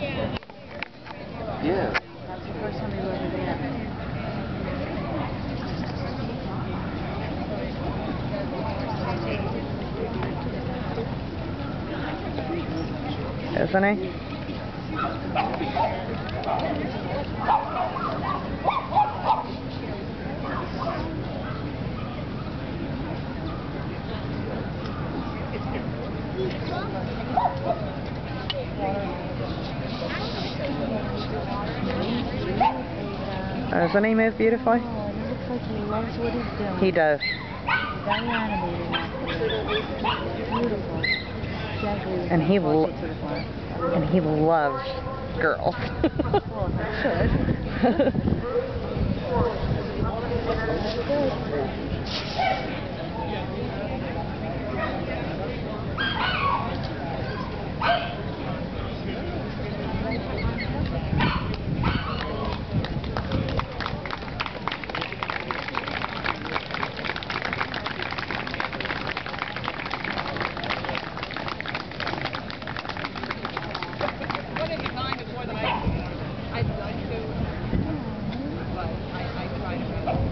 Yeah. That's the first time we were over there. Isn't he? Doesn't he move beautifully? Oh, he looks like he loves what he's doing. He does. Very animated. Beautiful. And he will. will- And he loves girls. Well, should. What did you find before the night? I'd like to, but I, I try to.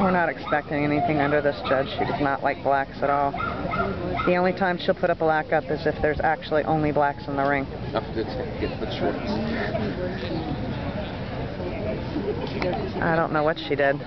We're not expecting anything under this judge. She does not like blacks at all. The only time she'll put a black up is if there's actually only blacks in the ring. After the get the shorts. I don't know what she did.